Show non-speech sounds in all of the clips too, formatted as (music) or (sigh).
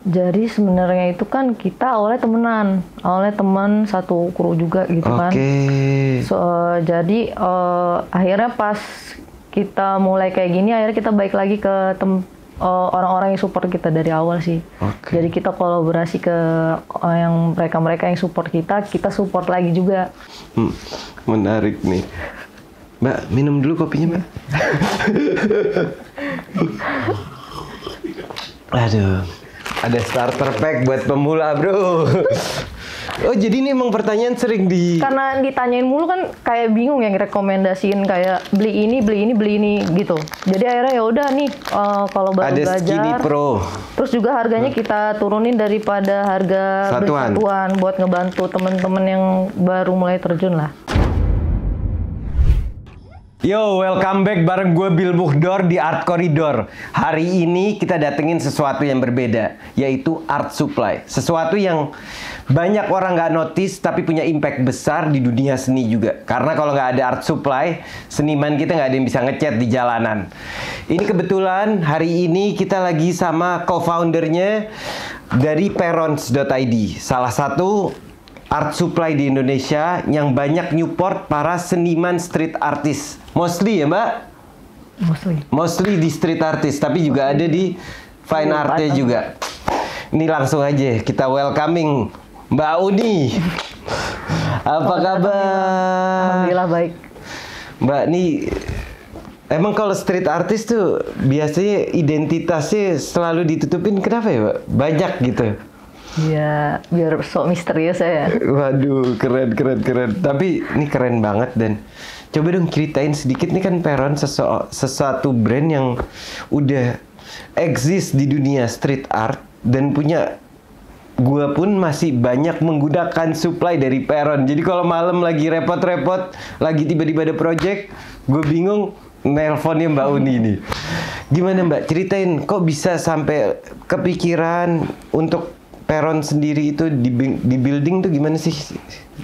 Jadi sebenarnya itu kan kita awalnya temenan, awalnya teman satu kru juga gitu kan. Oke. So, eh, jadi eh, akhirnya pas kita mulai kayak gini, akhirnya kita baik lagi ke tem eh, orang-orang yang support kita dari awal sih. Oke. Jadi kita kolaborasi ke eh, yang mereka-mereka yang support kita, kita support lagi juga. Hmm, menarik nih. Mbak, minum dulu kopinya, Mbak. (laughs) Aduh. Ada starter pack buat pemula, Bro. (laughs) Oh, jadi ini emang pertanyaan sering di Karena ditanyain mulu kan kayak bingung yang rekomendasiin kayak beli ini, beli ini, beli ini gitu. Jadi akhirnya ya udah nih eh, kalau baru ada belajar. Skinny Pro. Terus juga harganya kita turunin daripada harga Satuan. satuan buat ngebantu temen-temen yang baru mulai terjun lah. Yo, welcome back bareng gue Bill Muhdor di Art Corridor. Hari ini kita datengin sesuatu yang berbeda, yaitu art supply. Sesuatu yang banyak orang nggak notice tapi punya impact besar di dunia seni juga. Karena kalau nggak ada art supply, seniman kita nggak ada yang bisa ngecat di jalanan. Ini kebetulan hari ini kita lagi sama co-foundernya dari perons.id. Salah satu art supply di Indonesia yang banyak Newport para seniman street artist. Mostly ya mbak? Mostly. Mostly di street artist, tapi juga ada di fine Iya, artnya juga. Ini langsung aja kita welcoming Mbak Uni. Apa kabar? Alhamdulillah baik. Mbak nih Emang kalau street artist tuh biasanya identitasnya selalu ditutupin kenapa ya, Mbak? Banyak gitu. Ya biar sok misterius ya. Waduh, keren, keren, keren. Tapi ini keren banget dan coba dong ceritain sedikit nih kan Peron sesu- sesuatu brand yang udah eksis di dunia street art dan punya gua pun masih banyak menggunakan supply dari Peron. Jadi kalau malam lagi repot-repot, lagi tiba-tiba ada project, gue bingung nelponnya Mbak Uni nih. Gimana Mbak? Ceritain kok bisa sampai kepikiran untuk Peron sendiri itu di, di building tuh gimana sih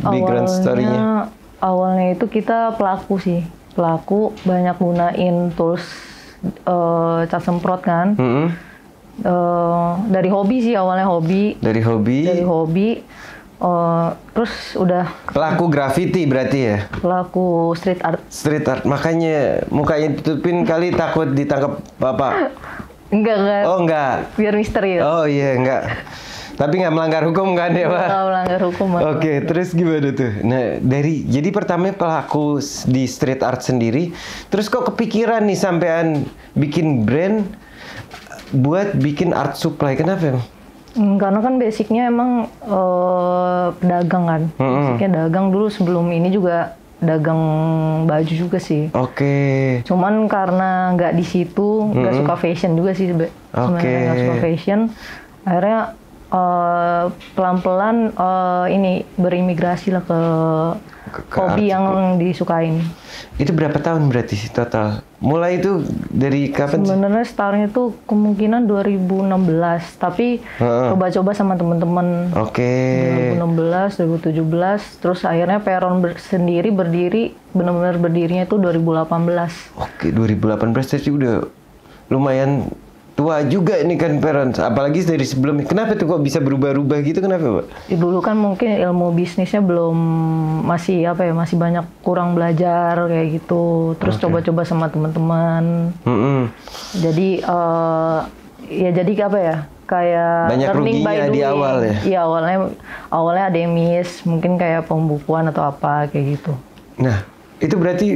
background story-nya? awalnya itu kita pelaku sih. Pelaku banyak gunain tools eh, cat semprot kan. Mm-mm. Eh, dari hobi sih awalnya hobi. Dari hobi, Dari hobi. eh, terus udah pelaku graffiti berarti ya? pelaku street art. Street art, makanya mukanya tutupin kali takut ditangkap bapak. Enggak enggak. Oh enggak, Biar misterius. oh iya enggak. Tapi nggak melanggar hukum kan ya pak? Nggak melanggar hukum. Oke, terus gimana tuh? Nah, dari jadi pertama pelaku di street art sendiri, terus kok kepikiran nih sampean bikin brand buat bikin art supply? Kenapa? Emang? Hmm, karena kan basicnya emang eh, pedagang kan. Basicnya dagang dulu sebelum ini juga dagang baju juga sih. Oke. Cuman karena nggak di situ, nggak suka fashion juga sih sebe- sebenarnya Oke. nggak suka fashion. Akhirnya eh, pelan-pelan eh, ini berimigrasi lah ke, Ke- ke hobi yang disukain. Itu berapa tahun berarti total? Mulai itu dari kapan sih? Sebenarnya startnya tuh kemungkinan 2016, tapi Heeh. coba-coba sama teman-teman. Oke. 2016, 2017, terus akhirnya Peron ber- sendiri berdiri benar-benar berdirinya itu 2018. Oke, 2018 tadi udah lumayan tua juga ini kan parents. Apalagi dari sebelumnya. Kenapa tuh kok bisa berubah-ubah gitu? Kenapa, Pak? Ya, Dulu kan mungkin ilmu bisnisnya belum masih apa ya masih banyak kurang belajar kayak gitu. Terus coba-coba sama teman-teman. Mm-mm. Jadi eh, ya jadi apa ya kayak Banyak learning by ruginya di doing. awal ya? Iya awalnya awalnya ada yang miss mungkin kayak pembukuan atau apa kayak gitu. Nah, itu berarti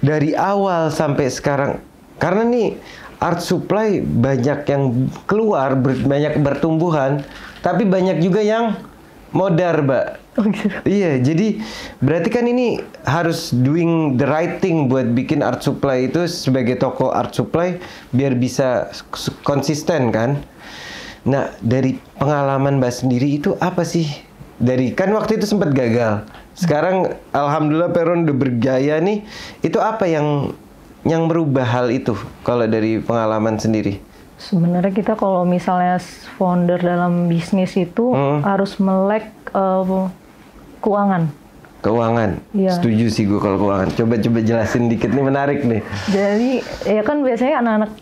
dari awal sampai sekarang karena nih art supply banyak yang keluar, ber- banyak bertumbuhan, tapi banyak juga yang modar, Mbak. Oh gitu. Iya, jadi berarti kan ini harus doing the right thing buat bikin art supply itu sebagai toko art supply biar bisa konsisten kan. Nah, dari pengalaman Mbak sendiri itu apa sih? Dari kan waktu itu sempat gagal. Sekarang alhamdulillah Peron udah berjaya nih. Itu apa yang yang merubah hal itu kalau dari pengalaman sendiri? Sebenarnya kita kalau misalnya founder dalam bisnis itu Hmm. harus melek eh, keuangan. Keuangan. Iya. Setuju sih gue kalau keuangan. Coba coba jelasin dikit nih menarik nih. Jadi ya kan biasanya anak-anak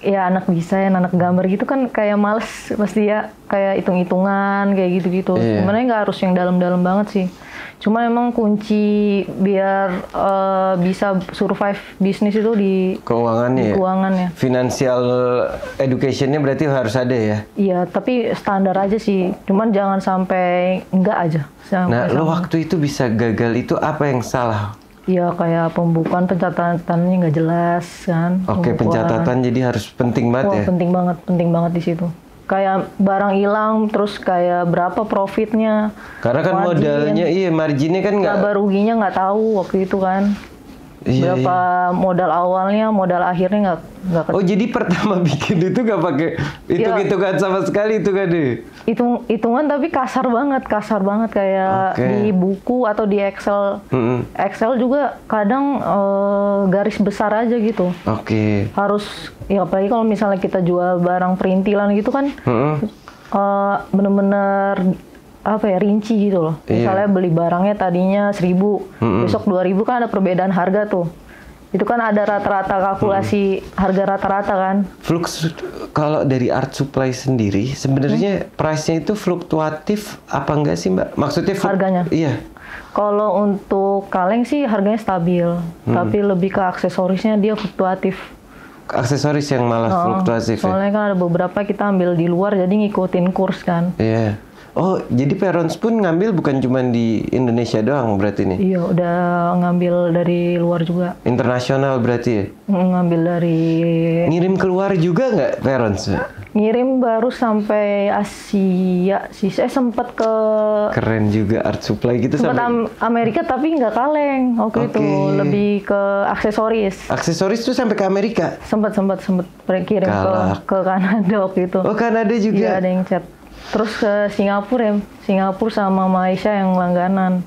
ya anak desain, anak gambar gitu kan kayak males pasti ya kayak hitung-hitungan kayak gitu-gitu. Iya. Sebenarnya nggak harus yang dalam-dalam banget sih. Cuma emang kunci biar eh, bisa survive bisnis itu di, Keuangannya di ya. keuangannya. Financial educationnya berarti harus ada ya. Iya, tapi standar aja sih. Cuman jangan sampai enggak aja. Sampai Nah, lo sama- waktu itu bisa gagal itu apa yang salah? Iya, kayak pembukuan pencatatannya nggak jelas kan. Oke, pencatatan jadi harus penting banget Wah, ya. penting banget, penting banget di situ. Kayak barang hilang, terus kayak berapa profitnya. Karena kan margin, modalnya iya marginnya kan nggak ruginya nggak tahu waktu itu kan. Iya, berapa modal awalnya, modal akhirnya nggak nggak Oh jadi pertama (laughs) bikin itu nggak pakai hitung hitungan sama sekali itu kan deh. hitung hitungan tapi kasar banget, kasar banget kayak Oke. di buku atau di Excel. Mm-mm. Excel juga kadang eh, garis besar aja gitu. Oke. Harus ya apalagi kalau misalnya kita jual barang perintilan gitu kan Mm-mm. eh, bener-bener apa ya rinci gitu loh. Iya. Misalnya beli barangnya tadinya 1000, Mm-mm. besok 2000 kan ada perbedaan harga tuh. Itu kan ada rata-rata kalkulasi harga rata-rata kan. Flux kalau dari art supply sendiri sebenarnya Hmm? price-nya itu fluktuatif apa enggak sih mbak? Maksudnya Harganya? Iya. Kalau untuk kaleng sih harganya stabil, Hmm. tapi lebih ke aksesorisnya dia fluktuatif. Aksesoris yang malah Oh, fluktuatif ya. Soalnya kan ada beberapa kita ambil di luar jadi ngikutin kurs kan. Iya. Oh jadi Perons pun ngambil bukan cuma di Indonesia doang berarti nih? Iya, udah ngambil dari luar juga. Internasional berarti ya? Ngambil dari Ngirim keluar juga nggak Perons? ngirim baru sampai Asia sih. Saya sempat ke Keren juga art supply gitu sempat sampai Am- Amerika tapi nggak kaleng waktu itu, Oke. lebih ke aksesoris. aksesoris tuh sampai ke Amerika. Sempat sempat sempat kirim ke ke Kanada waktu itu. Oh Kanada Iya juga. ada yang chat. Terus ke Singapura ya, Singapura sama Malaysia yang langganan.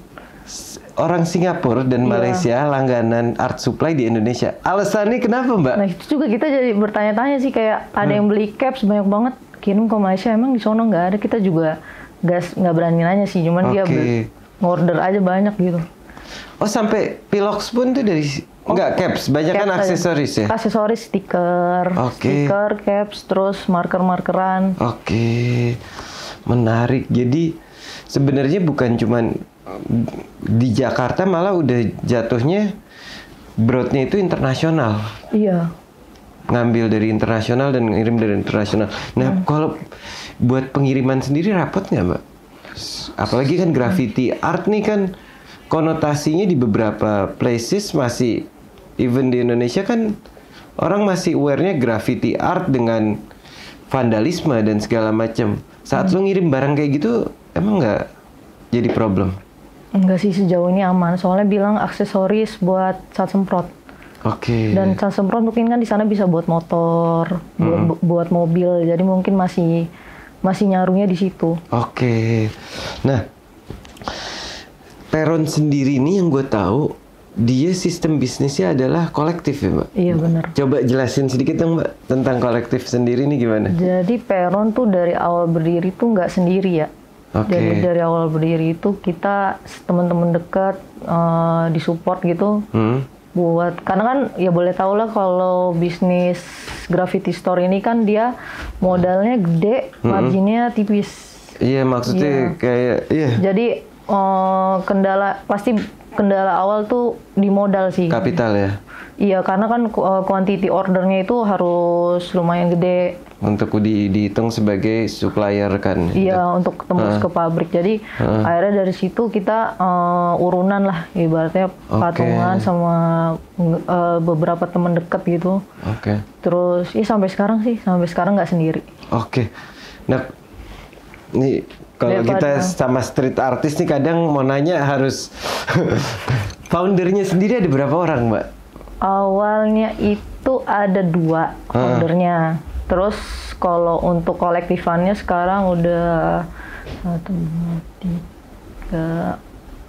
Orang Singapura dan Iya. Malaysia langganan art supply di Indonesia. Alasannya kenapa Mbak? Nah itu juga kita jadi bertanya-tanya sih kayak ada Hmm. yang beli caps banyak banget kirim ke Malaysia emang di sono nggak ada kita juga nggak nggak berani nanya sih cuman dia Oke. beli- ngorder aja banyak gitu. Oh sampai pilox pun tuh dari enggak caps, banyak kan Caps aksesoris ya. Aksesoris stiker, Oke. stiker, caps, terus marker-markeran. Oke, menarik. Jadi sebenarnya bukan cuman di Jakarta malah udah jatuhnya broadnya itu internasional. Iya. Ngambil dari internasional dan ngirim dari internasional. Nah, kalau buat pengiriman sendiri rapot nggak, Mbak? Apalagi kan graffiti art nih kan konotasinya di beberapa places masih even di Indonesia kan orang masih aware-nya graffiti art dengan vandalisme dan segala macam. Saat lu ngirim barang kayak gitu emang nggak jadi problem? Enggak sih sejauh ini aman. Soalnya bilang aksesoris buat cat semprot. Oke. Dan cat semprot mungkin kan di sana bisa buat motor, buat Hmm. buat mobil. Jadi mungkin masih masih nyaruhnya di situ. Oke. Nah, Peron sendiri ini yang gue tahu dia sistem bisnisnya adalah kolektif ya, Mbak. Iya benar. Coba jelasin sedikit dong, Mbak, tentang kolektif sendiri ini gimana? Jadi Peron tuh dari awal berdiri tuh nggak sendiri ya. Oke. Jadi dari awal berdiri itu kita teman-teman dekat eh, disupport gitu Hmm. buat karena kan ya boleh tau lah kalau bisnis graffiti store ini kan dia modalnya gede, marginnya tipis. Iya, maksudnya kayak iya Jadi eh, kendala pasti kendala awal tuh di modal sih. kapital ya. Iya karena kan eh, quantity ordernya itu harus lumayan gede. Untuk di, dihitung sebagai supplier kan. Iya untuk tembus ke pabrik. Jadi akhirnya dari situ kita eh, urunan lah ibaratnya patungan sama eh, beberapa teman dekat gitu. Oke. Terus ya sampai sekarang sih sampai sekarang nggak sendiri. Oke. Nah, nih kalau kita Daripada- sama street artist nih kadang mau nanya harus (laughs) foundernya sendiri ada berapa orang, Mbak? Awalnya itu ada dua ordernya. Terus kalau untuk kolektifannya sekarang udah satu, dua, tiga,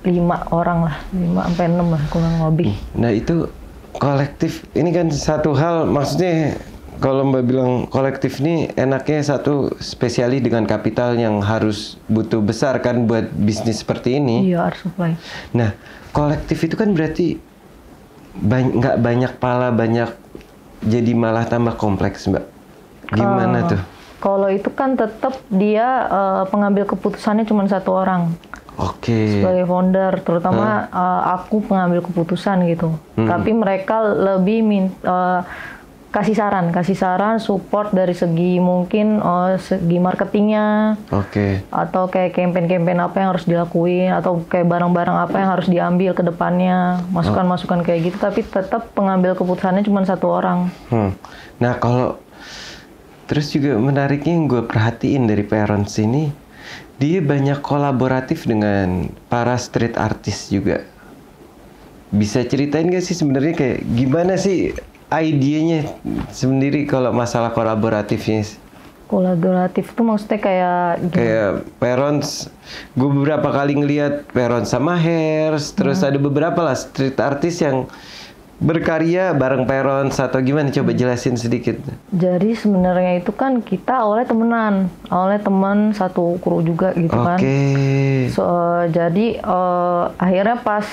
lima orang lah, lima sampai enam lah kurang lebih. Nah itu kolektif ini kan satu hal maksudnya kalau mbak bilang kolektif ini enaknya satu spesiali dengan kapital yang harus butuh besar kan buat bisnis seperti ini. Iya, art supply. Nah kolektif itu kan berarti bany- nggak banyak pala banyak jadi malah tambah kompleks mbak? Gimana Eh, tuh? Kalau itu kan tetap dia eh, pengambil keputusannya cuma satu orang Oke. sebagai founder, terutama eh, aku pengambil keputusan gitu. Hmm. Tapi mereka lebih min, eh, kasih saran, kasih saran, support dari segi mungkin eh, segi marketingnya, Oke. atau kayak campaign-campaign apa yang harus dilakuin atau kayak barang-barang apa yang harus diambil ke depannya masukan-masukan kayak gitu tapi tetap pengambil keputusannya cuma satu orang Hmm. Nah kalau terus juga menariknya yang gue perhatiin dari parents ini, dia banyak kolaboratif dengan para street artist juga. Bisa ceritain gak sih sebenarnya kayak gimana sih idenya sendiri kalau masalah kolaboratifnya? kolaboratif tuh maksudnya kayak gimana? Kayak parents, gue beberapa kali ngeliat parents sama hairs, terus ada beberapa lah street artist yang berkarya bareng parents atau gimana? Coba jelasin sedikit. jadi sebenarnya itu kan kita awalnya temenan awalnya teman satu kru juga gitu kan Oke. So, jadi eh, akhirnya pas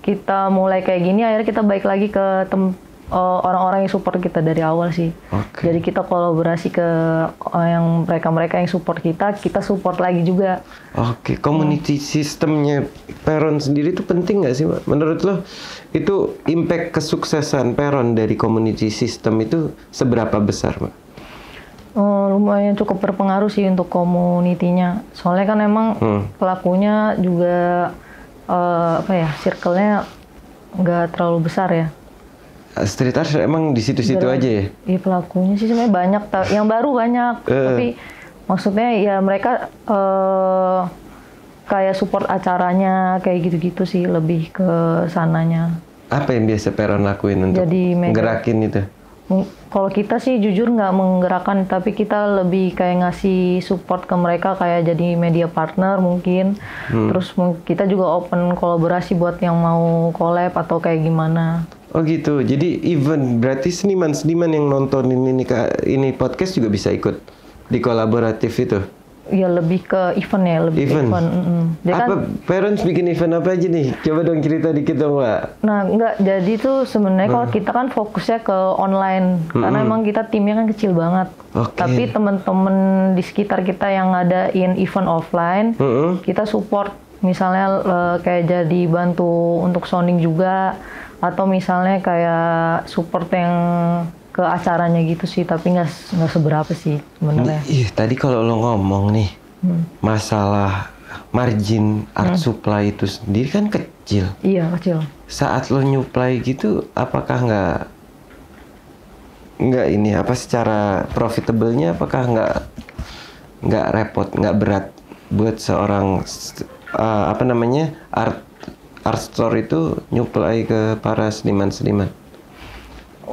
kita mulai kayak gini akhirnya kita baik lagi ke tem orang-orang yang support kita dari awal sih Oke. jadi kita kolaborasi ke eh, yang mereka-mereka yang support kita kita support lagi juga Oke, community sistemnya Peron sendiri itu penting nggak sih, Mbak? Menurut lo itu impact kesuksesan Peron dari community system itu seberapa besar, Mbak? Eh, lumayan cukup berpengaruh sih untuk komunitinya. Soalnya kan emang Hmm. pelakunya juga eh, apa ya, circle-nya nggak terlalu besar ya. Street art emang di situ-situ aja ya? Iya pelakunya sih sebenarnya banyak, yang baru banyak. Eh. Tapi maksudnya ya mereka eh, kayak support acaranya kayak gitu-gitu sih lebih ke sananya. Apa yang biasa Peron lakuin untuk Jadi gerakin itu? Kalau kita sih jujur nggak menggerakkan, tapi kita lebih kayak ngasih support ke mereka kayak jadi media partner mungkin. Terus mung- kita juga open kolaborasi buat yang mau collab atau kayak gimana. Oh gitu. Jadi even berarti seniman-seniman yang nontonin ini ini podcast juga bisa ikut di kolaboratif itu. Ya lebih ke event ya, lebih Event. ke event. Dia kan, apa parents bikin event apa aja nih? Coba dong cerita dikit dong, Mbak. nah nggak jadi tuh sebenarnya kalau kita kan fokusnya ke online karena emang kita timnya kan kecil banget. Oke. Tapi teman-teman di sekitar kita yang ngadain event offline, Heeh. kita support misalnya eh, kayak jadi bantu untuk sounding juga atau misalnya kayak support yang ke acaranya gitu sih tapi nggak nggak seberapa sih sebenarnya Ih, tadi kalau lo ngomong nih Hmm. masalah margin art supply itu sendiri kan kecil. iya kecil Saat lo nyuplai gitu, apakah nggak nggak ini apa secara profitable-nya apakah nggak nggak repot, nggak berat buat seorang uh, apa namanya? Art art store itu nyuplai ke para seniman-seniman.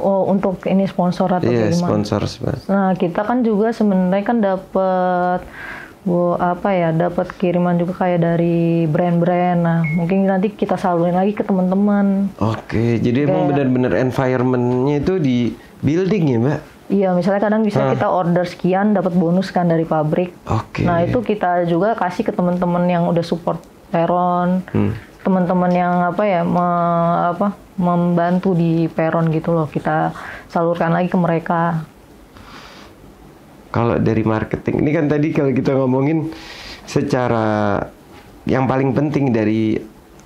oh untuk ini sponsor atau kayak gimana? sponsor nah kita kan juga sebenarnya kan dapat bu apa ya dapat kiriman juga kayak dari brand-brand. Nah mungkin nanti kita salurin lagi ke teman-teman. Oke, jadi emang benar-benar environment-nya itu di building ya, Mbak? Iya, misalnya kadang bisa kita order sekian dapat bonus kan dari pabrik. Oke. Nah, itu kita juga kasih ke teman-teman yang udah support Peron. Hmm. Teman-teman yang apa ya, me- apa membantu di Peron gitu loh. Kita salurkan lagi ke mereka. Kalau dari marketing, ini kan tadi kalau kita ngomongin secara yang paling penting dari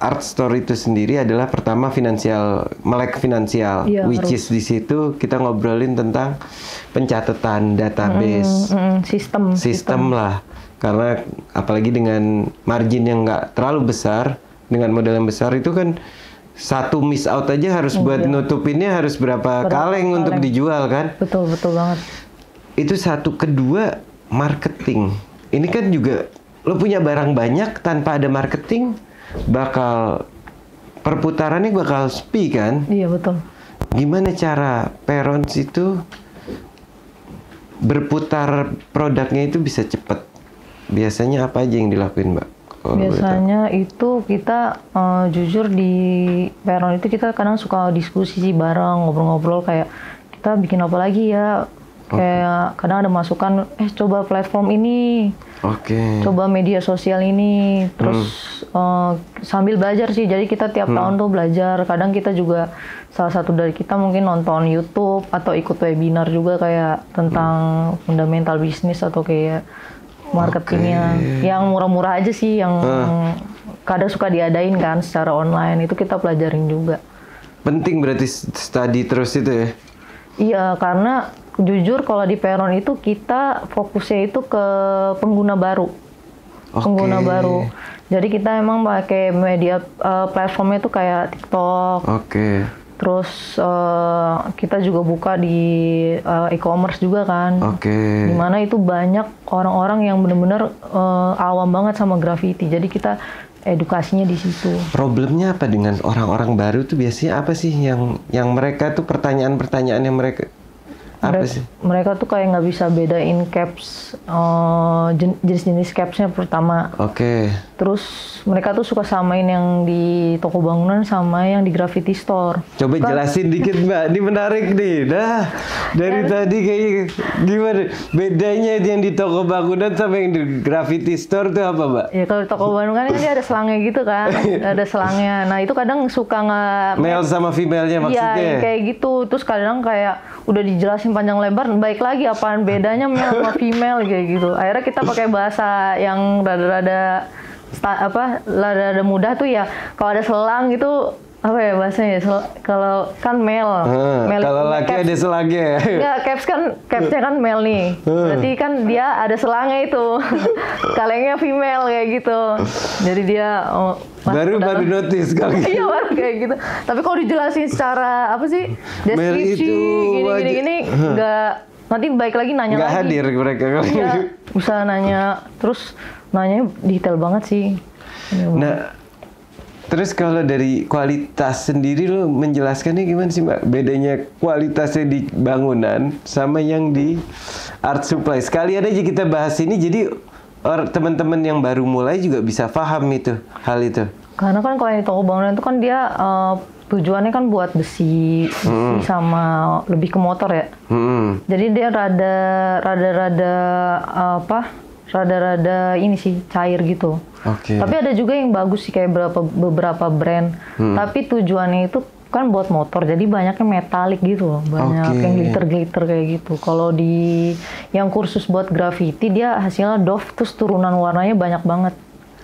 art store itu sendiri adalah pertama finansial, melek finansial, Iya, which harus. is di situ kita ngobrolin tentang pencatatan database, Mm-mm, sistem. sistem lah. Karena apalagi dengan margin yang nggak terlalu besar, dengan modal yang besar itu kan satu miss out aja harus buat nutupinnya harus berapa, Berapa kaleng untuk kaleng. dijual kan? Betul, betul banget. itu satu kedua marketing ini kan juga lo punya barang banyak tanpa ada marketing bakal perputarannya bakal sepi kan Iya, betul. gimana cara parents itu berputar produknya itu bisa cepet biasanya apa aja yang dilakuin mbak Kalau tahu. Biasanya itu kita eh, jujur di Peron itu kita kadang suka diskusi sih bareng, ngobrol-ngobrol kayak kita bikin apa lagi ya. Kayak kadang ada masukan, eh coba platform ini. Oke. coba media sosial ini terus eh, sambil belajar sih. Jadi kita tiap tahun tuh belajar. Kadang kita juga salah satu dari kita mungkin nonton YouTube atau ikut webinar juga kayak tentang fundamental bisnis atau kayak marketingnya. Yang murah-murah aja sih yang kadang suka diadain kan secara online. Itu kita pelajarin juga. Penting berarti study terus itu ya. Iya, karena jujur kalau di Peron itu kita fokusnya itu ke pengguna baru. Oke. Pengguna baru. Jadi kita emang pakai media eh, platformnya itu kayak TikTok. Oke. Terus eh, kita juga buka di eh, e-commerce juga kan. Oke. Di mana itu banyak orang-orang yang benar-benar eh, awam banget sama graffiti. Jadi kita edukasinya di situ. Problemnya apa dengan orang-orang baru tuh biasanya apa sih yang yang mereka tuh pertanyaan-pertanyaan yang mereka apa Mereka- sih? Mereka tuh kayak nggak bisa bedain caps jen- jenis-jenis capsnya pertama. Oke. Terus mereka tuh suka samain yang di toko bangunan sama yang di graffiti store. Coba jelasin dikit Mbak, ini menarik nih. Dah, dari tadi kayak gimana? Bedanya yang di toko bangunan sama yang di graffiti store tuh apa Mbak? Ya kalau di toko bangunan kan dia ada selangnya gitu kan, (laughs) ada selangnya. Nah itu kadang suka nggak Male sama female-nya Iya, maksudnya? yang kayak gitu. Terus kadang kayak udah dijelasin panjang lebar, baik lagi apaan bedanya male sama female kayak gitu. Akhirnya kita pakai bahasa yang rada-rada apa, rada-rada mudah tuh ya. Kalau ada selang itu apa ya bahasanya? Sel- kalau kan male, Hah, male kalau laki caps. ada selagnya. Enggak, caps kan capsnya kan male nih. Berarti kan dia ada selangnya itu. (laughs) Kalengnya female kayak gitu. Jadi dia oh, baru dalam. baru notice kali. (laughs) Iya baru kayak gitu. Tapi kalau dijelasin secara apa sih Mel deskripsi itu gini wajib- gini gini nggak nanti baik lagi nanya Nggak lagi. hadir mereka kali. Iya, bisa nanya terus nanya detail banget sih. Nah, terus kalau dari kualitas sendiri lo menjelaskannya gimana sih Mbak? Bedanya kualitasnya di bangunan sama yang di art supply. Sekalian aja kita bahas ini jadi teman-teman yang baru mulai juga bisa paham itu hal itu. Karena kan kalau yang di toko bangunan itu kan dia eh, tujuannya kan buat besi, besi sama lebih ke motor ya. Hmm. Jadi dia rada rada rada apa? Rada-rada ini sih cair gitu. Oke. Tapi ada juga yang bagus sih kayak beberapa beberapa brand. Tapi tujuannya itu kan buat motor, jadi banyaknya metalik gitu loh, banyak Oke. yang glitter-glitter kayak gitu. Kalau di yang kursus buat graffiti dia hasilnya doff terus turunan warnanya banyak banget.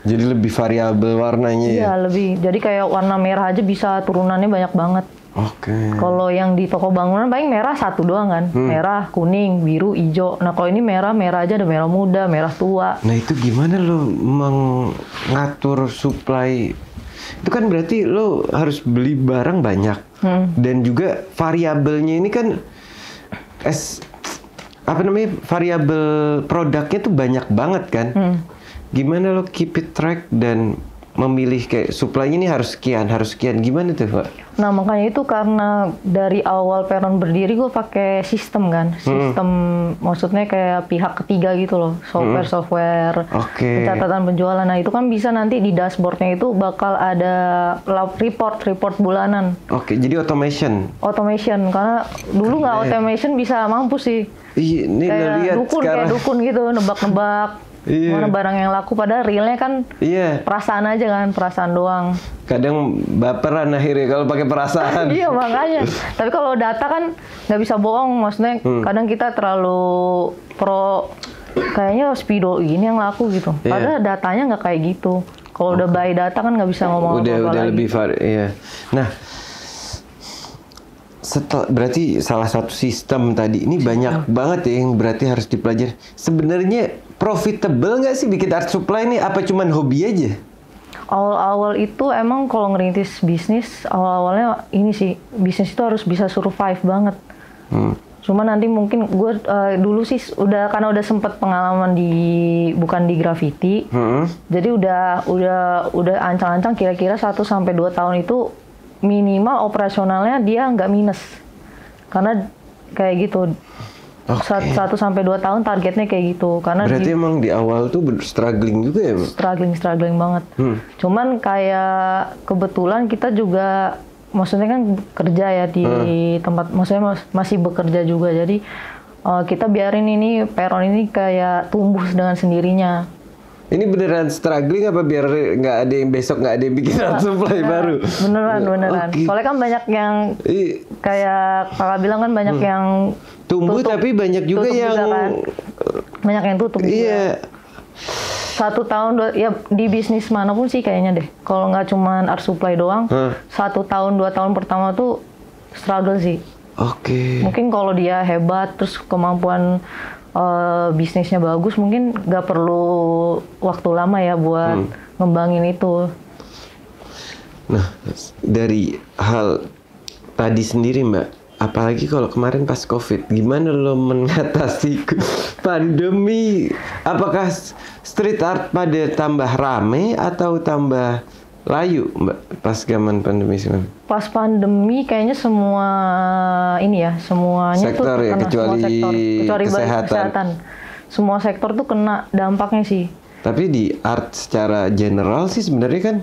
Jadi lebih variabel warnanya ya. Iya lebih. Jadi kayak warna merah aja bisa turunannya banyak banget. Oke. Kalau yang di toko bangunan paling merah satu doang kan, merah, kuning, biru, hijau. Nah kalau ini merah, merah aja ada merah muda, merah tua. Nah itu gimana lo mengatur supply? Itu kan berarti lo harus beli barang banyak dan juga variabelnya ini kan es apa namanya variabel produknya tuh banyak banget kan? Gimana lo keep it track dan memilih kayak supply-nya ini harus sekian, harus sekian. Gimana tuh, Pak? Nah makanya itu karena dari awal Peron berdiri gue pakai sistem kan, sistem maksudnya kayak pihak ketiga gitu loh, software software Oke. pencatatan penjualan. Nah itu kan bisa nanti di dashboardnya itu bakal ada lab report report bulanan, Oke, jadi automation. automation karena dulu nggak automation bisa mampus sih, Iya, ini kayak dukun sekarang. kayak dukun gitu nebak-nebak Iya. mana barang yang laku padahal realnya kan Iya, perasaan aja kan perasaan doang. kadang baperan akhirnya kalau pakai perasaan. (laughs) iya makanya. Tapi kalau data kan nggak bisa bohong, maksudnya Hmm. kadang kita terlalu pro kayaknya speedo ini yang laku gitu. Iya. Padahal datanya nggak kayak gitu. Kalau udah buy data kan nggak bisa ngomong udah apa-apa udah lagi. lebih var iya nah setelah berarti salah satu sistem tadi ini banyak banget ya yang berarti harus dipelajari sebenarnya profitable nggak sih bikin art supply ini apa cuman hobi aja Awal-awal itu emang kalau ngerintis bisnis, awal-awalnya ini sih bisnis itu harus bisa survive banget. hmm. Cuma nanti mungkin gue eh, dulu sih udah karena udah sempet pengalaman di bukan di graffiti, Hmm. Jadi udah udah udah ancang-ancang kira-kira 1 sampai 2 tahun itu minimal operasionalnya dia nggak minus. Karena kayak gitu. Satu sampai 2 tahun targetnya kayak gitu. Karena berarti di emang di awal tuh struggling juga ya struggling struggling banget. Hmm. Cuman kayak kebetulan kita juga maksudnya kan kerja ya di Hmm. tempat maksudnya mas- masih bekerja juga. Jadi eh, kita biarin ini peron ini kayak tumbuh dengan sendirinya. Ini beneran struggling apa biar nggak ada yang besok nggak ada yang bikin art supply baru? Beneran, beneran. Oke. Soalnya kan banyak yang kayak kakak bilang kan banyak yang Hmm. Tumbuh tutup- tapi banyak juga tutup yang kan. banyak yang tutup juga. iya. Satu tahun dua, ya di bisnis mana pun sih kayaknya deh. Kalau nggak cuman art supply doang, Hah. satu tahun dua tahun pertama tuh struggle sih. Oke. Mungkin kalau dia hebat terus kemampuan eh, bisnisnya bagus, mungkin nggak perlu waktu lama ya buat Hmm. ngembangin itu. Nah, dari hal tadi sendiri Mbak, apalagi kalau kemarin pas COVID, gimana lo mengatasi (laughs) pandemi? Apakah street art pada tambah rame atau tambah layu Mbak pas zaman pandemi sekarang? Pas pandemi kayaknya semua ini ya, semuanya Sektor tuh ya, kecuali semua sektor, kecuali baru kesehatan. Semua sektor tuh kena dampaknya sih. Tapi di art secara general sih sebenarnya kan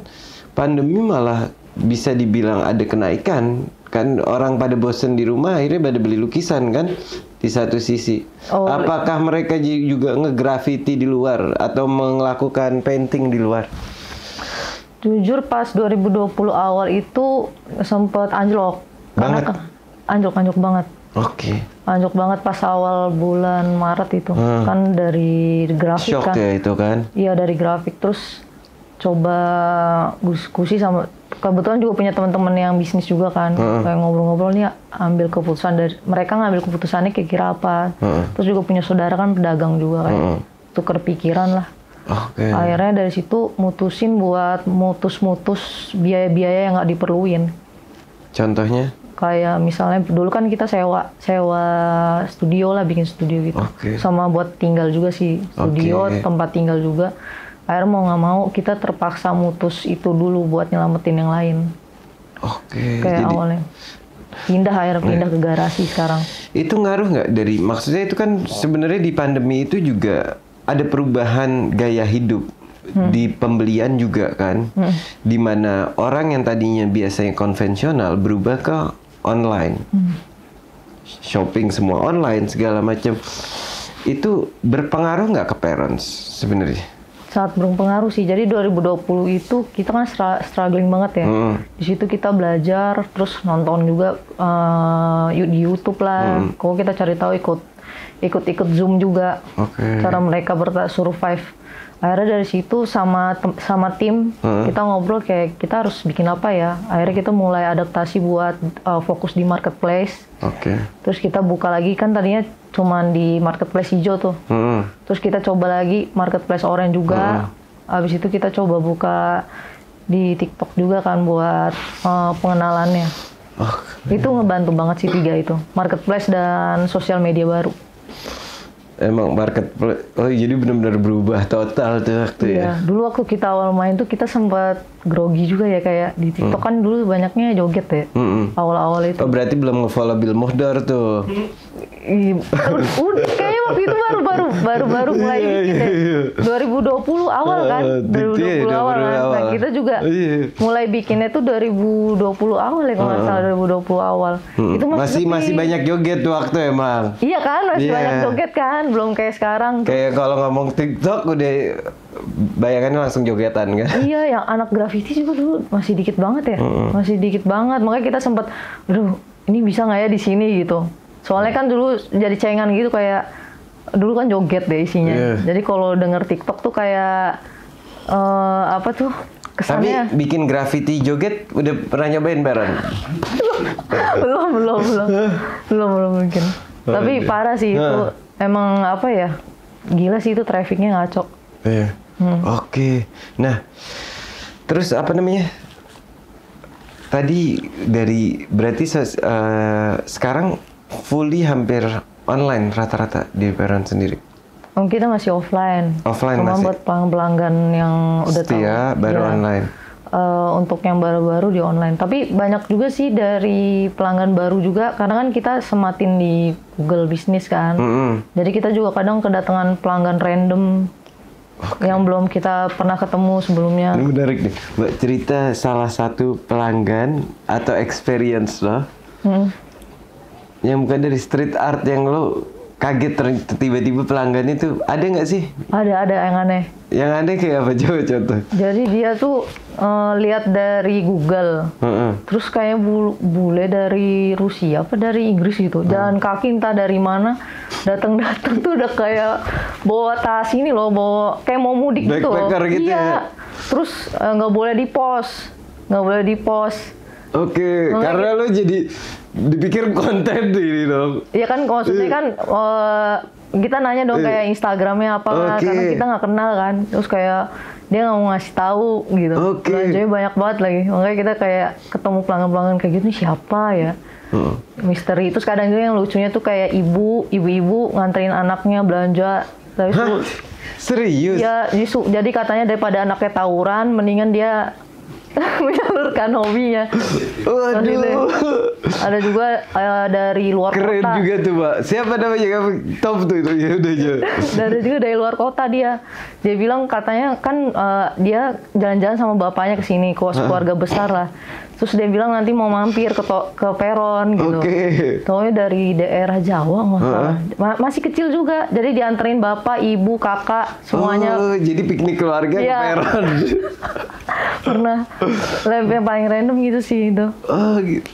pandemi malah bisa dibilang ada kenaikan kan orang pada bosen di rumah akhirnya pada beli lukisan kan di satu sisi. Oh. Apakah mereka juga ngegrafiti di luar atau melakukan painting di luar? Jujur pas 2020 awal itu sempet anjlok. Karena Banget. ke- anjlok, anjlok banget. Oke. Anjlok banget pas awal bulan Maret itu. Hmm. Kan dari grafik Shock kan. ya itu kan. Iya dari grafik terus coba diskusi sama kebetulan juga punya teman-teman yang bisnis juga kan kayak ngobrol-ngobrol nih ambil keputusan dari mereka ngambil keputusannya kayak kira apa Heeh. terus juga punya saudara kan pedagang juga kayak Heeh. tuker pikiran lah Oke. akhirnya dari situ mutusin buat mutus-mutus biaya-biaya yang nggak diperluin Contohnya? kayak misalnya dulu kan kita sewa sewa studio lah bikin studio gitu Oke. sama buat tinggal juga sih studio Oke. tempat tinggal juga akhirnya mau nggak mau kita terpaksa mutus itu dulu buat nyelamatin yang lain. Oke. kayak jadi- awalnya. Pindah akhirnya pindah ke garasi sekarang. Itu ngaruh nggak? Dari maksudnya itu kan sebenarnya di pandemi itu juga ada perubahan gaya hidup di pembelian juga kan? Di mana orang yang tadinya biasanya konvensional berubah ke online. Shopping semua online segala macam. Itu berpengaruh nggak ke parents sebenarnya sangat berpengaruh sih. Jadi 2020 itu kita kan struggling banget ya. Hmm. di situ kita belajar terus nonton juga eh, di YouTube lah. Kalau kita cari tahu ikut ikut ikut Zoom juga. Oke. cara mereka berta survive. Akhirnya dari situ sama sama tim kita ngobrol kayak kita harus bikin apa ya? Akhirnya kita mulai adaptasi buat uh, fokus di marketplace. Oke. Terus kita buka lagi. Kan tadinya cuman di marketplace hijau tuh Hmm. terus kita coba lagi marketplace orange juga habis itu kita coba buka di TikTok juga kan buat uh, pengenalannya Oh, itu ngebantu banget sih tiga itu marketplace dan sosial media baru emang marketplace oh jadi benar-benar berubah total tuh waktu ya Iya, dulu waktu kita awal main tuh kita sempat grogi juga ya kayak di TikTok kan dulu banyaknya joget ya. Mm-mm. Awal-awal itu. Oh berarti belum nge-follow Bill Muhdar tuh. Ih, Udah kayaknya waktu itu baru baru baru baru mulai Iya, iya, deh. iya. 2020 awal kan. Eh, 2020 iya, awal kan. Nah, kita juga Iya. mulai bikinnya tuh 2020 awal ya kalau nggak salah 2020 awal. Mm. Itu masih masih masih banyak joget tuh waktu emang. Iya kan, masih Iya. banyak joget kan, belum kayak sekarang. Kayak kalau ngomong TikTok udah bayangannya langsung jogetan kan. Iya, yang anak graffiti juga dulu masih dikit banget ya, masih dikit banget. Makanya kita sempat, aduh, ini bisa nggak ya di sini gitu. Soalnya kan dulu jadi cengan gitu kayak, dulu kan joget deh isinya. Iya. Jadi kalau denger TikTok tuh kayak eh, apa tuh Tapi kesannya bikin graffiti joget udah pernah nyobain Baron? (laughs) belum belum belum belum belum mungkin. Tapi Oke. parah sih itu Nah. emang apa ya? Gila sih itu trafficnya ngaco. Iya. Oke. Nah, terus apa namanya? Tadi dari berarti eh, sekarang fully hampir online rata-rata di Peron sendiri. Oh, kita masih offline. Offline Cuma masih? buat pelanggan yang udah tahu. Setia baru Iya. online. Eh, untuk yang baru-baru di online. Tapi banyak juga sih dari pelanggan baru juga, karena kan kita sematin di Google Bisnis kan. Mm-mm. Jadi kita juga kadang kedatangan pelanggan random yang belum kita pernah ketemu sebelumnya. Ini menarik nih. Mbak cerita salah satu pelanggan atau experience lo Hmm. Yang bukan dari street art yang lo kaget tiba-tiba pelanggan itu ada nggak sih? Ada ada yang aneh. Yang aneh kayak apa (laughs) coba contoh? Jadi dia tuh eh, lihat dari Google. Heeh. Terus kayak bul- bule dari Rusia apa dari Inggris gitu. Jalan kaki entah dari mana datang-datang (laughs) tuh udah kayak bawa tas ini loh, bawa kayak mau mudik gitu loh. Backpacker gitu iya. ya? Terus eh, nggak boleh di pos, nggak boleh di pos. Oke, Makanya karena lo jadi dipikir konten (laughs) ini dong. Iya kan maksudnya kan eh, kita nanya dong Iya. kayak Instagramnya apa Oke. karena kita nggak kenal kan. Terus kayak dia nggak mau ngasih tahu gitu. Oke. Belanjanya banyak banget lagi. Makanya kita kayak ketemu pelanggan-pelanggan kayak gitu nih siapa ya? Heeh. Misteri. Terus kadang juga yang lucunya tuh kayak ibu, ibu-ibu nganterin anaknya belanja. Tapi Serius? ya jadi katanya daripada anaknya tawuran, mendingan dia (laughs) menyalurkan hobinya. Waduh. Ada juga eh, dari luar Keren kota. juga tuh, Pak. Siapa namanya? Kamu top tuh itu. Ya udah aja. dari juga dari luar kota dia dia bilang katanya kan eh, dia jalan-jalan sama bapaknya ke sini ke keluarga besar lah terus dia bilang nanti mau mampir ke to- ke peron gitu Oke. Taunya dari daerah Jawa nggak salah. Ma- masih kecil juga jadi dianterin bapak ibu kakak semuanya Oh, jadi piknik keluarga Iya. ke peron. (laughs) pernah lab yang paling random gitu sih itu oh, gitu.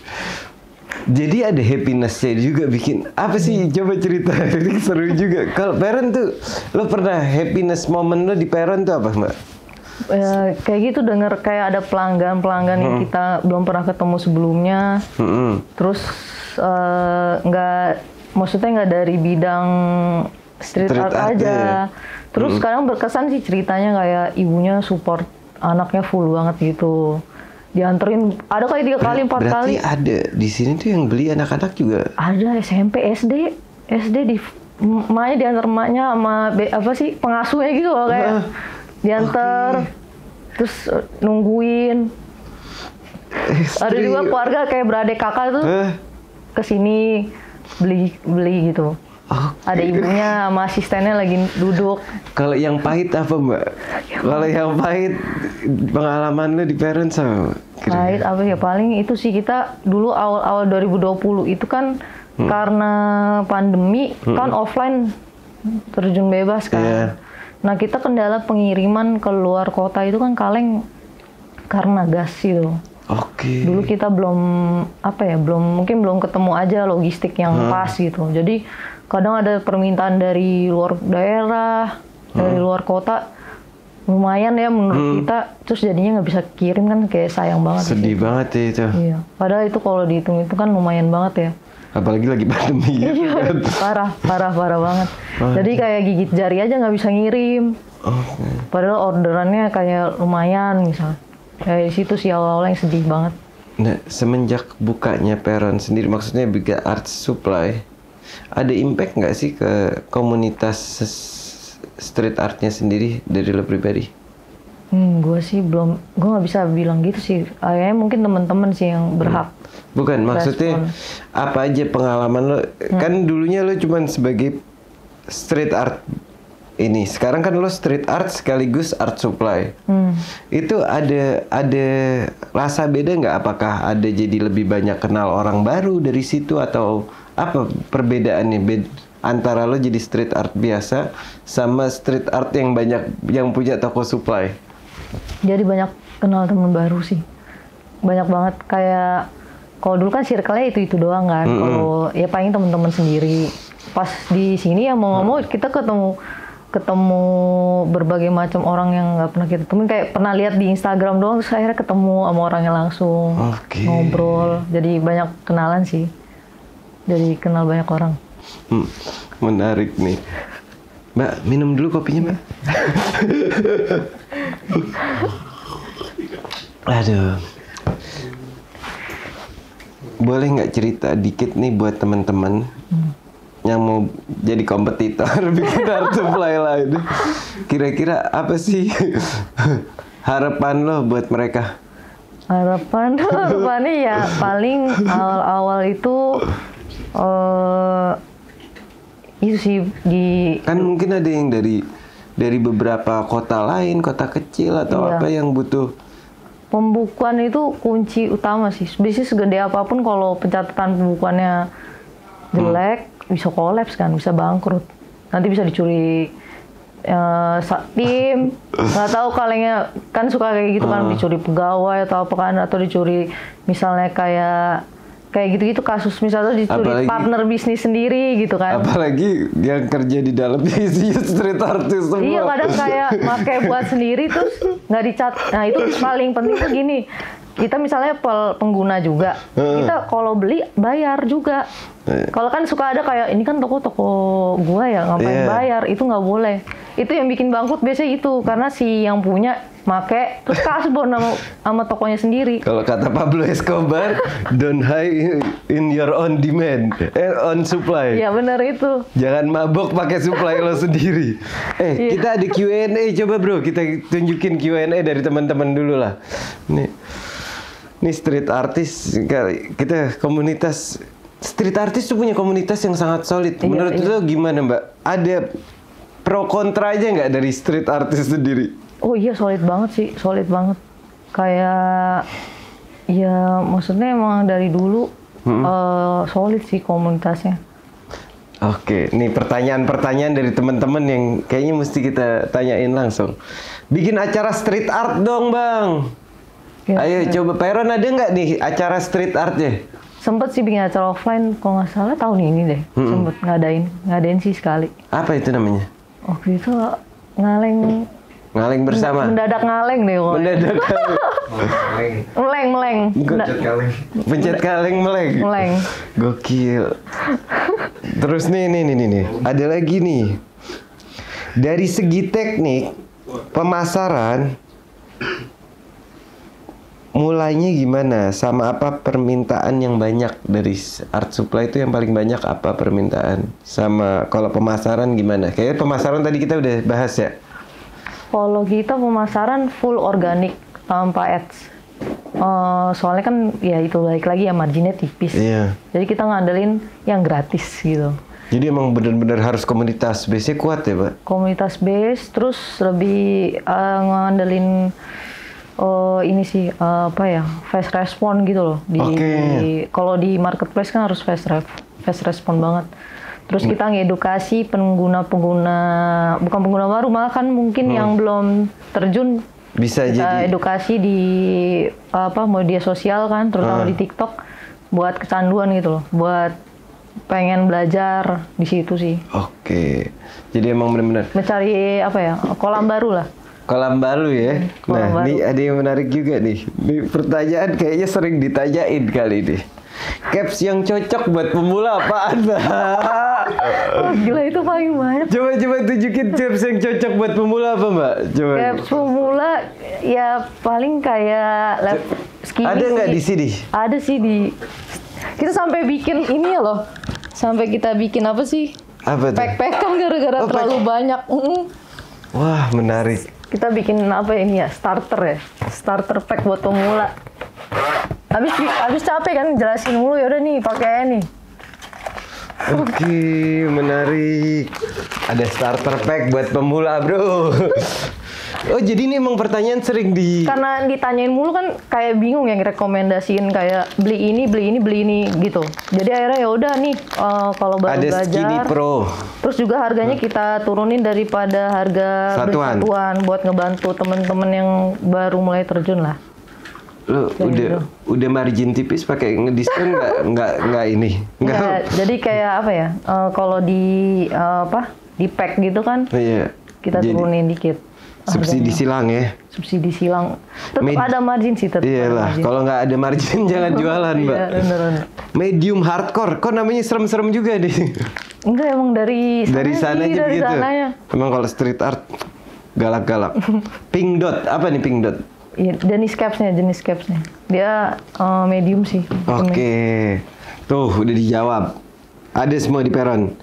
Jadi ada happinessnya juga bikin apa sih coba cerita ini (laughs) seru juga. Kalau peron tuh lo pernah happiness moment lo di peron tuh apa mbak? Ya, kayak gitu denger kayak ada pelanggan pelanggan yang kita belum pernah ketemu sebelumnya. Mm-mm. terus eh, nggak maksudnya nggak dari bidang street, Street art, art aja. ya. terus sekarang berkesan sih ceritanya kayak ibunya support anaknya full banget gitu. Dianterin ada kali tiga kali empat Berarti kali. ada di sini tuh yang beli anak-anak juga. ada SMP SD SD di emaknya diantar emaknya sama be- apa sih pengasuhnya gitu loh kayak diantar terus eh, nungguin ada Istri- juga keluarga kayak beradik kakak tuh Eh, ke sini beli beli gitu oke. ada ibunya sama asistennya lagi duduk Kalau yang pahit apa mbak? Kalau yang pahit pengalaman lo di parents apa? Kira- pahit apa ya paling itu sih kita dulu awal-awal 2020 itu kan Hmm. karena pandemi kan offline terjun bebas kan Iya. Nah kita kendala pengiriman ke luar kota itu kan kaleng karena gas gitu Oke. dulu kita belum apa ya belum mungkin belum ketemu aja logistik yang Hmm. pas gitu jadi kadang ada permintaan dari luar daerah dari Hmm. luar kota lumayan ya menurut kita terus jadinya nggak bisa kirim kan kayak sayang banget Sedih banget ya itu. iya padahal itu kalau dihitung itu kan lumayan banget ya Apalagi lagi pandemi gitu (laughs) kan. parah parah parah banget Wah. jadi kayak gigit jari aja nggak bisa ngirim Oke. padahal orderannya kayak lumayan misal kayak situ sih awal-awal yang sedih banget Nah, semenjak bukanya Peron sendiri, maksudnya Biga Art Supply, ada impact nggak sih ke komunitas street artnya sendiri dari lo pribadi? Hmm, gue sih belum, gue nggak bisa bilang gitu sih. Kayaknya mungkin teman-teman sih yang berhak. Bukan, maksudnya apa aja pengalaman lo? Kan dulunya lo cuman sebagai street art ini. Sekarang kan lo street art sekaligus art supply. Hmm. Itu ada ada rasa beda nggak? Apakah ada jadi lebih banyak kenal orang baru dari situ atau apa perbedaannya bed antara lo jadi street art biasa sama street art yang banyak yang punya toko supply? Jadi banyak kenal teman baru sih. Banyak banget kayak kalau dulu kan circle-nya itu itu doang kan. Kalau ya paling teman-teman sendiri. Pas di sini ya mau nggak mau kita ketemu ketemu berbagai macam orang yang nggak pernah kita temuin kayak pernah lihat di Instagram doang terus akhirnya ketemu sama orangnya langsung Oke. ngobrol jadi banyak kenalan sih jadi kenal banyak orang Hmm, menarik nih. Mbak, minum dulu kopinya, Mbak. (laughs) Aduh. Boleh nggak cerita dikit nih buat teman-teman yang mau jadi kompetitor (laughs) bikin art supply lain? Kira-kira apa sih (laughs) harapan lo buat mereka? Harapan (laughs) harapannya ya paling awal-awal itu eh itu sih di Kan mungkin ada yang dari dari beberapa kota lain, kota kecil atau Iya. apa yang butuh? Pembukuan itu kunci utama sih. Bisnis segede apa pun kalau pencatatan pembukuannya jelek bisa kolaps kan bisa bangkrut. Nanti bisa dicuri sa- tim. (laughs) Nggak tahu kalengnya kan suka kayak gitu kan dicuri pegawai atau apa kan atau dicuri misalnya kayak kayak gitu-gitu kasus misalnya dicuri Apalagi- partner bisnis sendiri gitu kan Apalagi yang kerja di dalamnya (laughs) isinya street artist semua. Iya kadang kayak pakai buat sendiri terus nggak dicat. Nah itu paling penting tuh gini. Kita misalnya pel- pengguna juga, kita kalau beli bayar juga. Kalau kan suka ada kayak ini kan toko-toko gua ya ngapain Iya. bayar itu nggak boleh. Itu yang bikin bangkrut biasanya itu karena si yang punya make terus kasbon sama, sama tokonya sendiri. Kalau kata Pablo Escobar, don't hide in your own demand, eh, on supply. Ya benar itu. Jangan mabok pakai supply lo sendiri. Eh, Iya. kita ada Q&A coba bro, kita tunjukin Q&A dari teman-teman dulu lah. Nih, nih street artist kita komunitas street artist tuh punya komunitas yang sangat solid. Iya, Menurut iya. lo gimana mbak? Ada pro kontra aja nggak dari street artist sendiri? Oh iya solid banget sih, solid banget. Kayak ya maksudnya emang dari dulu eh, solid sih komunitasnya. Oke, nih pertanyaan-pertanyaan dari teman-teman yang kayaknya mesti kita tanyain langsung. Bikin acara street art dong, Bang. Ya, Ayo coba Peron ada nggak nih acara street art ya? Sempet sih bikin acara offline, kalau nggak salah tahun ini deh. Sempet ngadain, ngadain sih sekali. Apa itu namanya? Waktu itu ngaleng, Ngaleng bersama. mendadak ngaleng deh pokoknya. Mendadak kali. Meleng, meleng. Menda- Pencet kaleng meleng. Meleng. Gokil. Terus nih nih nih nih nih. Ada lagi nih. Dari segi teknik pemasaran mulainya gimana? Sama apa permintaan yang banyak dari art supply itu yang paling banyak apa permintaan? Sama kalau pemasaran gimana? Kayaknya pemasaran tadi kita udah bahas ya. Kalau kita pemasaran full organik tanpa ads. Eh, soalnya kan ya itu balik lagi ya marginnya tipis. Iya. Jadi kita ngandelin yang gratis gitu. Jadi emang bener-bener harus komunitas base kuat ya, Pak? Komunitas base, terus lebih eh, ngandelin eh, ini sih eh, apa ya fast respon gitu loh. Di, Oke. di- kalau di marketplace kan harus fast ref, fast respon banget. Terus kita ngedukasi pengguna-pengguna bukan pengguna baru malah kan mungkin yang belum terjun Bisa kita jadi edukasi di apa media sosial kan terutama Ah. di TikTok buat kecanduan gitu loh buat pengen belajar di situ sih Oke. Jadi emang bener-bener mencari apa ya kolam baru lah kolam baru ya. kolam nah, baru. ini ada yang menarik juga nih. Ini pertanyaan kayaknya sering ditanyain kali ini. Caps yang cocok buat pemula apaan, Mbak? (laughs) oh, gila itu paling banyak Coba coba tunjukin caps yang cocok buat pemula apa, Mbak? Coba. kayak pemula ya paling kayak lab skinny Ada nggak di sini? ada sih di kita sampai bikin ini ya loh sampai kita bikin apa sih Apa tuh? pack-packan gara-gara Oh, pack. terlalu banyak Mm-mm. Wah, menarik. Kita bikin apa ya ini ya starter ya starter pack buat pemula habis habis capek kan jelasin mulu ya udah nih pakai nih Oke, menarik. Ada starter pack buat pemula, Bro. Oh, jadi ini emang pertanyaan sering di karena ditanyain mulu kan kayak bingung yang rekomendasiin kayak beli ini beli ini beli ini gitu. Jadi akhirnya ya udah nih eh, kalau baru ada belajar. Skinny Pro. terus juga harganya kita turunin daripada harga Satuan. satuan buat ngebantu temen-temen yang baru mulai terjun lah. Lo udah udah margin tipis pakai ngediskon nggak? (laughs) Nggak nggak ini? Nggak Ya, jadi kayak apa ya eh, kalau di eh, apa di pack gitu kan iya. kita Jadi, turunin dikit subsidi harganya. silang ya subsidi silang tetap Med- ada margin sih tetap iyalah kalau nggak ada margin (laughs) jangan jualan mbak Iya, bener, bener. medium hardcore kok namanya serem-serem juga deh (laughs) Enggak emang dari sana dari sana sih, aja dari begitu sananya. emang kalau street art galak-galak (laughs) pink dot apa nih pink dot Iya, jenis capsnya, jenis capsnya. Dia eh, medium sih. Oke, tuh udah dijawab. Ada semua di peron.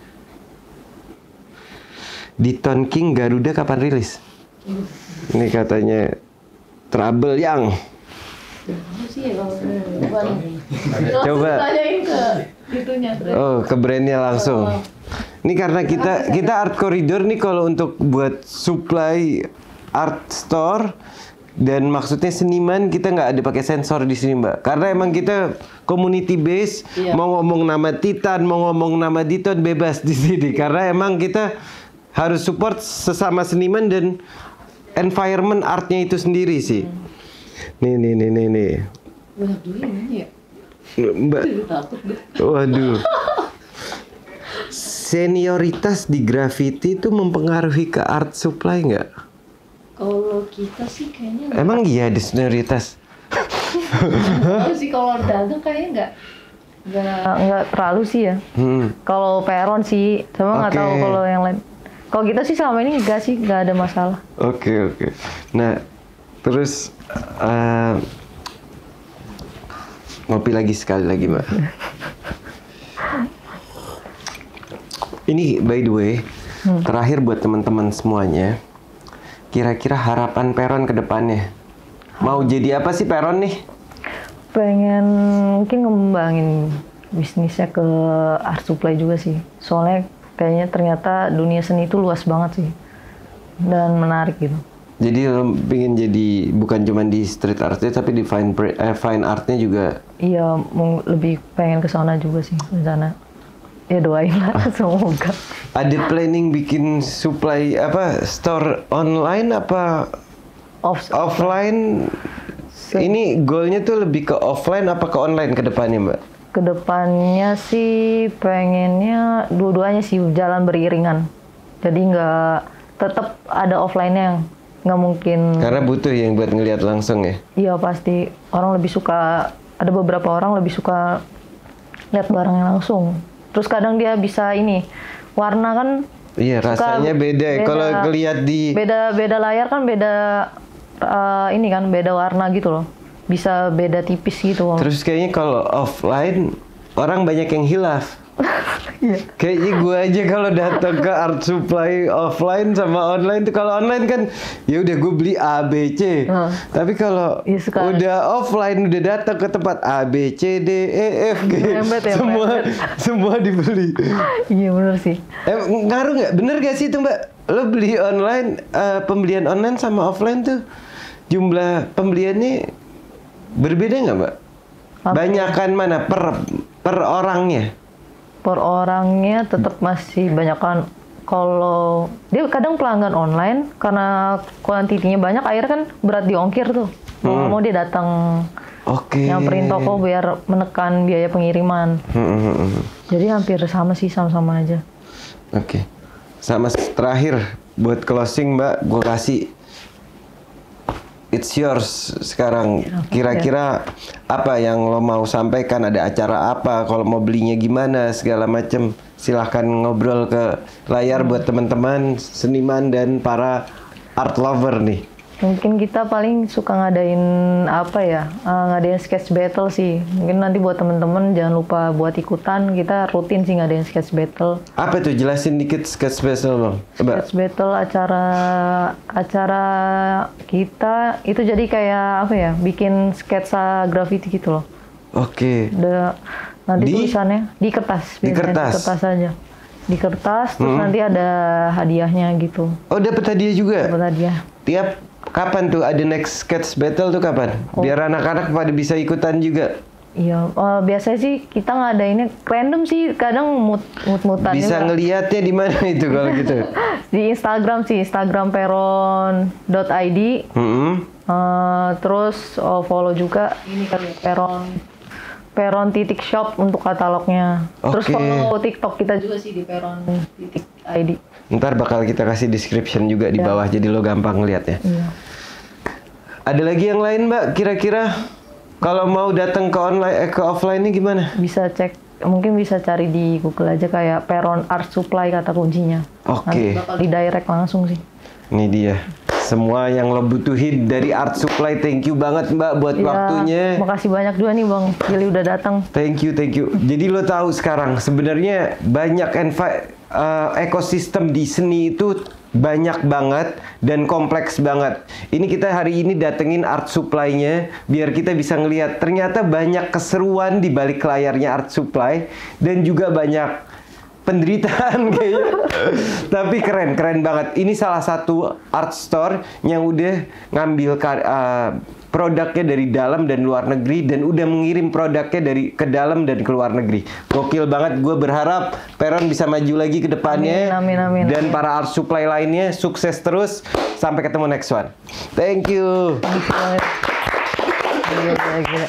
Di Ton King Garuda kapan rilis? Ini katanya Trouble yang. Coba. Ke itunya. Oh, ke brandnya langsung. Ini karena kita kita art corridor nih kalau untuk buat supply art store dan maksudnya seniman kita nggak ada pakai sensor di sini mbak karena emang kita community base, Iya. mau ngomong nama Titan, mau ngomong nama Diton bebas di sini karena emang kita harus support sesama seniman dan environment artnya itu sendiri sih. Nih nih nih nih nih. Banyak duit ya? Mbak, waduh. (laughs) Senioritas di graffiti itu mempengaruhi ke art supply nggak? Kalau kita sih kayaknya Emang iya ada senioritas? Kalau sih kalau dagang kayaknya nggak nggak nggak terlalu sih ya. Hmm. Kalau peron sih, sama nggak tahu kalau yang lain. Kalau kita sih selama ini enggak sih, nggak ada masalah. Oke oke. Nah terus eh, ngopi lagi sekali lagi mbak. (laughs) Ini by the way terakhir buat teman-teman semuanya. Kira-kira harapan Peron ke depannya mau jadi apa sih Peron nih? Pengen mungkin ngembangin bisnisnya ke art supply juga sih. Soalnya kayaknya ternyata dunia seni itu luas banget sih dan menarik gitu. Jadi lo pengen jadi bukan cuma di street artnya tapi di fine eh, fine artnya juga. Iya, mau lebih pengen ke sana juga sih rencana. Ya doain lah, (laughs) semoga. Ada planning bikin supply apa store online apa Off, offline? Ini goalnya tuh lebih ke offline apa ke online ke depannya mbak? Ke depannya sih pengennya dua-duanya sih jalan beriringan. Jadi nggak tetap ada offline-nya yang nggak mungkin. Karena butuh yang buat ngelihat langsung ya. Iya pasti orang lebih suka ada beberapa orang lebih suka lihat barangnya langsung. Terus kadang dia bisa ini warna kan. Iya rasanya beda. ya. Kalau ngelihat di beda beda layar kan beda eh, ini kan beda warna gitu loh. Bisa beda tipis gitu. terus kayaknya kalau offline orang banyak yang hilaf. (laughs) Iya. Kayaknya gue aja kalau datang ke art supply offline sama online tuh kalau online kan ya udah gue beli A B C. Heeh. Tapi kalau Iya, sekarang- udah offline udah datang ke tempat A B C D E F G Merembet ya, (laughs) semua semua dibeli. iya bener sih. Eh, ngaruh nggak? Bener gak sih itu mbak? Lo beli online, eh, pembelian online sama offline tuh jumlah pembeliannya berbeda nggak mbak? Apa? Banyakan mana per per orangnya? per orangnya tetap masih banyak kan kalau dia kadang pelanggan online karena kuantitinya banyak akhirnya kan berat di ongkir tuh mau nggak mau dia datang Oke. nyamperin toko biar menekan biaya pengiriman Hmm, hmm, hmm, hmm. jadi hampir sama sih sama-sama aja Oke. Sama s- terakhir buat closing mbak, gue kasih It's yours sekarang. Kira-kira apa yang lo mau sampaikan? Ada acara apa? Kalau mau belinya gimana? Segala macem. Silahkan ngobrol ke layar buat teman-teman seniman dan para art lover nih. Mungkin kita paling suka ngadain apa ya eh, ngadain sketch battle sih mungkin nanti buat temen-temen jangan lupa buat ikutan kita rutin sih ngadain sketch battle Apa tuh? Jelasin dikit sketch special bang. Sketch battle acara acara kita itu jadi kayak apa ya bikin sketsa graffiti gitu loh. Oke. Ada nanti Di? tulisannya di kertas. Di kertas? Di kertas aja. Di kertas terus nanti ada hadiahnya gitu. Oh dapat hadiah juga. Dapat hadiah. Tiap kapan tuh ada next sketch battle tuh kapan? Biar anak-anak pada bisa ikutan juga. Iya, eh, biasanya sih kita ngadainnya random sih, kadang mut mut mutan Bisa ngelihatnya di mana itu kalau gitu? (laughs) di Instagram sih, Instagram peron.id. Hmm. Eh, terus oh, follow juga ini kan Peron Peron titik shop untuk katalognya. Terus Oke. follow TikTok kita juga sih di Peron titik ID. Ntar bakal kita kasih description juga di bawah jadi lo gampang ngeliatnya. Iya. Ada lagi yang lain mbak? Kira-kira kalau mau datang ke online eh, ke offline nya gimana? Bisa cek mungkin bisa cari di Google aja kayak Peron Art Supply kata kuncinya. Oke. Bakal di direct langsung sih. Ini dia. Semua yang lo butuhin dari art supply. Thank you banget mbak buat Ya, waktunya. Makasih banyak juga nih Bang. Gili udah datang. Thank you, thank you. Jadi lo tahu sekarang sebenarnya banyak envi- uh, ekosistem di seni itu banyak banget dan kompleks banget. Ini kita hari ini datengin art supply-nya biar kita bisa ngelihat ternyata banyak keseruan di balik layarnya art supply dan juga banyak penderitaan (laughs) kayaknya. Tapi keren, keren banget. Ini salah satu art store yang udah ngambil uh, produknya dari dalam dan luar negeri dan udah mengirim produknya dari ke dalam dan ke luar negeri. Gokil banget. Gue berharap Peron bisa maju lagi ke depannya. Amin, amin, amin, dan amin. para art supply lainnya sukses terus. Sampai ketemu next one. Thank you. Banget. Gila, gila, gila.